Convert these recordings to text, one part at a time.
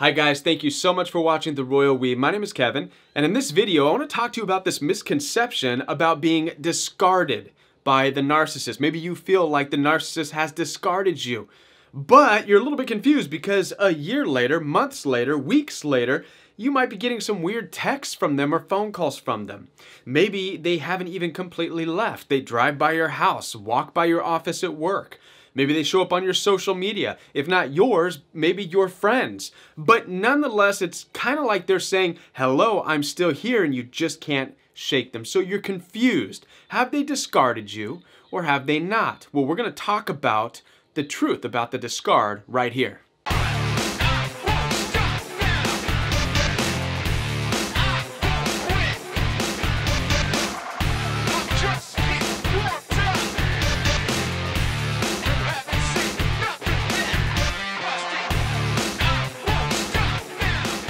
Hi guys, thank you so much for watching The Royal We. My name is Kevin, and in this video I want to talk to you about this misconception about being discarded by the narcissist. Maybe you feel like the narcissist has discarded you, but you're a little bit confused because a year later, months later, weeks later, you might be getting some weird texts from them or phone calls from them. Maybe they haven't even completely left. They drive by your house, walk by your office at work. Maybe they show up on your social media. If not yours, maybe your friends. But nonetheless, it's kind of like they're saying, hello, I'm still here, and you just can't shake them. So you're confused. Have they discarded you or have they not? Well, we're going to talk about the truth about the discard right here.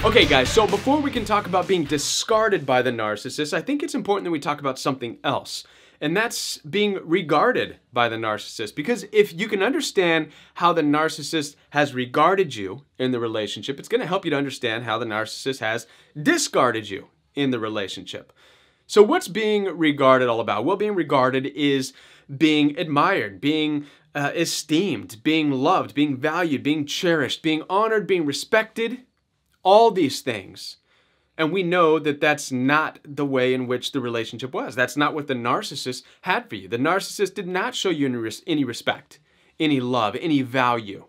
Okay, guys, so before we can talk about being discarded by the narcissist, I think it's important that we talk about something else. And that's being regarded by the narcissist. Because if you can understand how the narcissist has regarded you in the relationship, it's going to help you to understand how the narcissist has discarded you in the relationship. So, what's being regarded all about? Well, being regarded is being admired, being uh, esteemed, being loved, being valued, being cherished, being honored, being respected, all these things. And we know that that's not the way in which the relationship was. That's not what the narcissist had for you. The narcissist did not show you any respect, any love, any value.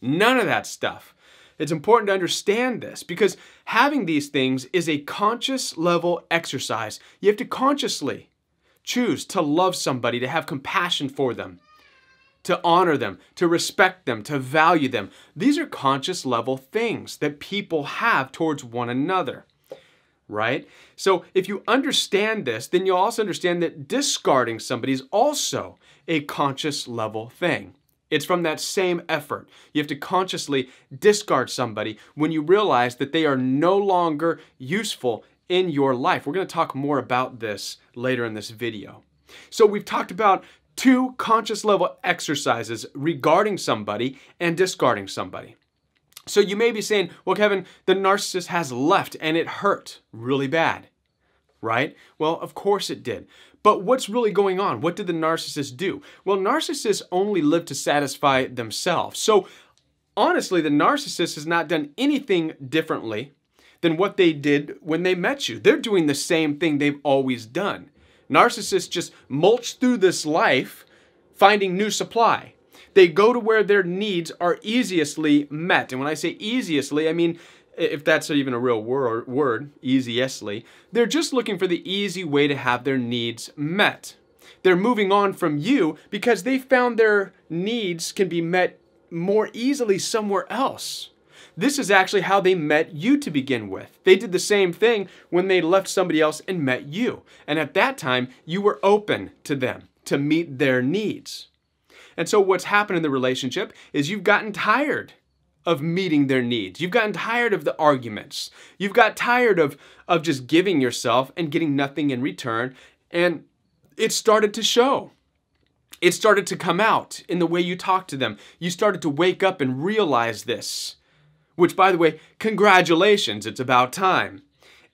None of that stuff. It's important to understand this because having these things is a conscious level exercise. You have to consciously choose to love somebody, to have compassion for them, to honor them, to respect them, to value them. These are conscious level things that people have towards one another, right? So if you understand this, then you'll also understand that discarding somebody is also a conscious level thing. It's from that same effort. You have to consciously discard somebody when you realize that they are no longer useful in your life. We're going to talk more about this later in this video. So we've talked about two conscious level exercises regarding somebody and discarding somebody. So you may be saying, well, Kevin, the narcissist has left and it hurt really bad, right? Well, of course it did. But what's really going on? What did the narcissist do? Well, narcissists only live to satisfy themselves. So honestly, the narcissist has not done anything differently than what they did when they met you. They're doing the same thing they've always done. Narcissists just mulch through this life finding new supply. They go to where their needs are easiestly met. And when I say easiestly, I mean, if that's even a real word, word easiestly, they're just looking for the easy way to have their needs met. They're moving on from you because they found their needs can be met more easily somewhere else. This is actually how they met you to begin with. They did the same thing when they left somebody else and met you. And at that time, you were open to them to meet their needs. And so what's happened in the relationship is you've gotten tired of meeting their needs. You've gotten tired of the arguments. You've got tired of, of just giving yourself and getting nothing in return. And it started to show. It started to come out in the way you talk to them. You started to wake up and realize this. Which, by the way, congratulations, it's about time.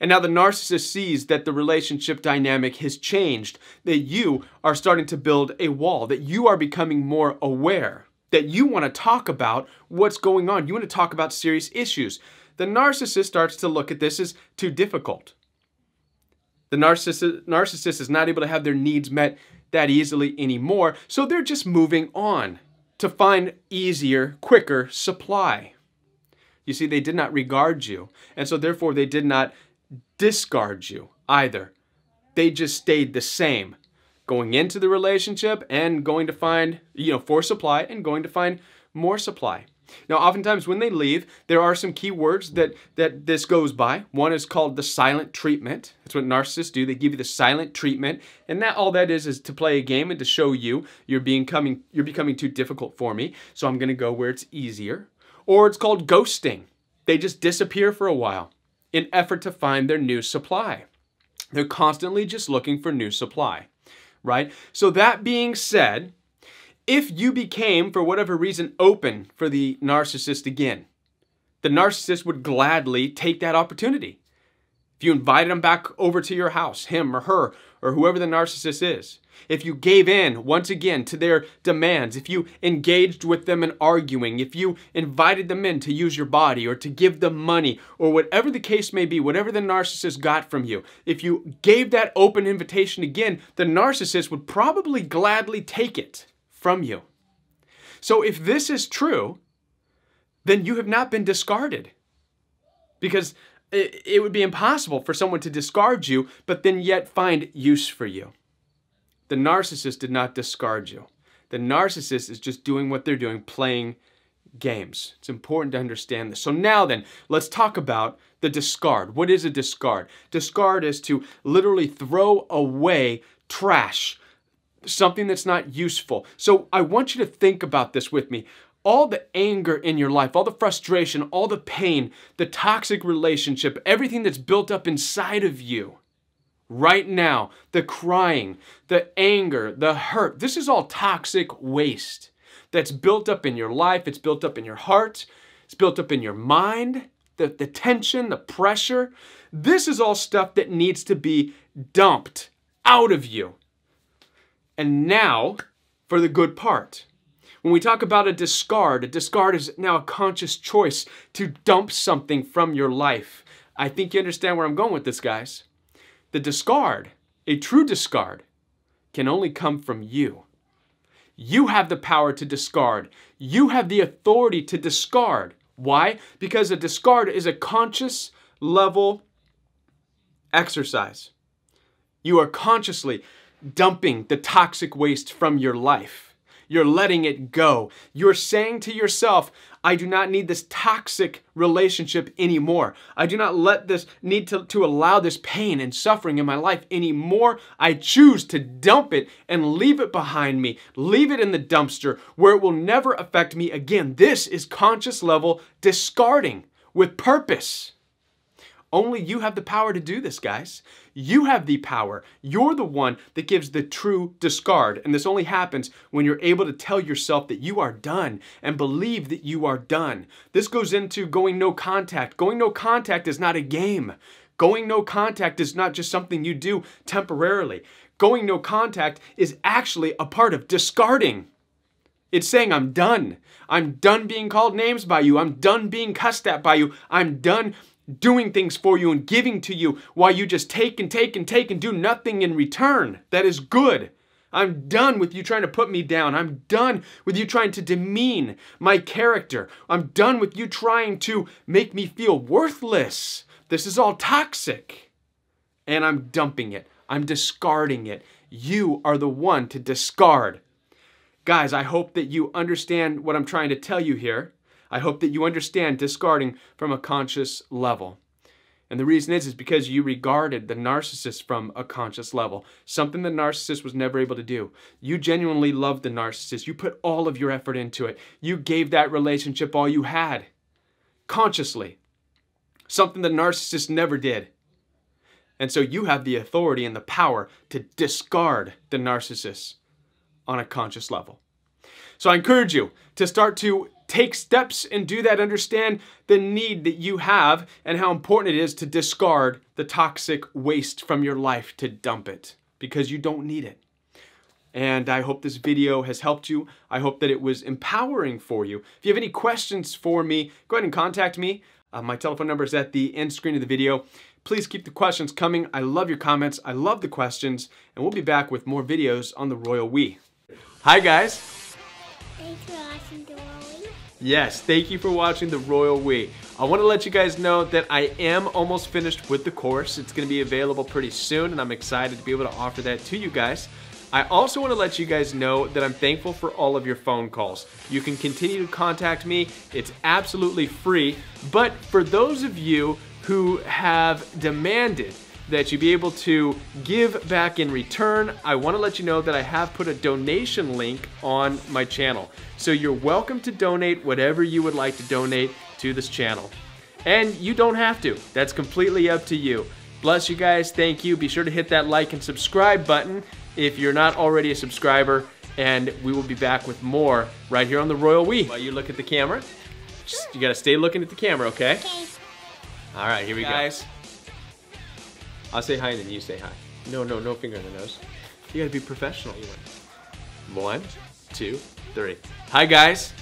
And now the narcissist sees that the relationship dynamic has changed, that you are starting to build a wall, that you are becoming more aware, that you want to talk about what's going on. You want to talk about serious issues. The narcissist starts to look at this as too difficult. The narcissist, narcissist is not able to have their needs met that easily anymore, so they're just moving on to find easier, quicker supply. You see, they did not regard you. And so therefore they did not discard you either. They just stayed the same going into the relationship and going to find, you know, for supply and going to find more supply. Now, oftentimes when they leave, there are some key words that, that this goes by. One is called the silent treatment. That's what narcissists do. They give you the silent treatment. And that all that is is to play a game and to show you you're being coming, you're becoming too difficult for me. So I'm gonna go where it's easier or it's called ghosting. They just disappear for a while in effort to find their new supply. They're constantly just looking for new supply, right? So that being said, if you became, for whatever reason, open for the narcissist again, the narcissist would gladly take that opportunity. If you invited him back over to your house, him or her, or whoever the narcissist is, if you gave in once again to their demands, if you engaged with them in arguing, if you invited them in to use your body or to give them money or whatever the case may be, whatever the narcissist got from you, if you gave that open invitation again, the narcissist would probably gladly take it from you. So if this is true, then you have not been discarded. Because it, it would be impossible for someone to discard you, but then yet find use for you. The narcissist did not discard you. The narcissist is just doing what they're doing, playing games. It's important to understand this. So now then, let's talk about the discard. What is a discard? Discard is to literally throw away trash, something that's not useful. So I want you to think about this with me all the anger in your life, all the frustration, all the pain, the toxic relationship, everything that's built up inside of you right now, the crying, the anger, the hurt, this is all toxic waste that's built up in your life, it's built up in your heart, it's built up in your mind, the, the tension, the pressure. This is all stuff that needs to be dumped out of you. And now for the good part. When we talk about a discard, a discard is now a conscious choice to dump something from your life. I think you understand where I'm going with this, guys. The discard, a true discard, can only come from you. You have the power to discard. You have the authority to discard. Why? Because a discard is a conscious level exercise. You are consciously dumping the toxic waste from your life. You're letting it go. You're saying to yourself, I do not need this toxic relationship anymore. I do not let this need to, to allow this pain and suffering in my life anymore. I choose to dump it and leave it behind me. Leave it in the dumpster where it will never affect me again. This is conscious level discarding with purpose. Only you have the power to do this, guys. You have the power. You're the one that gives the true discard. And this only happens when you're able to tell yourself that you are done and believe that you are done. This goes into going no contact. Going no contact is not a game. Going no contact is not just something you do temporarily. Going no contact is actually a part of discarding. It's saying, I'm done. I'm done being called names by you. I'm done being cussed at by you. I'm done doing things for you and giving to you while you just take and take and take and do nothing in return. That is good. I'm done with you trying to put me down. I'm done with you trying to demean my character. I'm done with you trying to make me feel worthless. This is all toxic. And I'm dumping it. I'm discarding it. You are the one to discard. Guys, I hope that you understand what I'm trying to tell you here. I hope that you understand discarding from a conscious level. And the reason is, is because you regarded the narcissist from a conscious level, something the narcissist was never able to do. You genuinely loved the narcissist. You put all of your effort into it. You gave that relationship all you had, consciously, something the narcissist never did. And so you have the authority and the power to discard the narcissist on a conscious level. So I encourage you to start to take steps and do that. Understand the need that you have and how important it is to discard the toxic waste from your life to dump it because you don't need it. And I hope this video has helped you. I hope that it was empowering for you. If you have any questions for me, go ahead and contact me. Uh, my telephone number is at the end screen of the video. Please keep the questions coming. I love your comments. I love the questions. And we'll be back with more videos on the Royal We. Hi, guys. Yes, thank you for watching the Royal We. I want to let you guys know that I am almost finished with the course. It's going to be available pretty soon, and I'm excited to be able to offer that to you guys. I also want to let you guys know that I'm thankful for all of your phone calls. You can continue to contact me. It's absolutely free. But for those of you who have demanded that you be able to give back in return, I want to let you know that I have put a donation link on my channel. So you're welcome to donate whatever you would like to donate to this channel. And you don't have to. That's completely up to you. Bless you guys. Thank you. Be sure to hit that like and subscribe button if you're not already a subscriber. And we will be back with more right here on the Royal We. While you look at the camera, Just- you gotta stay looking at the camera, okay? Okay. All right, here we Guys. go. I'll say hi and then you say hi. No, no, no finger in the nose. You gotta be professional. You. One, two, three. Hi, guys.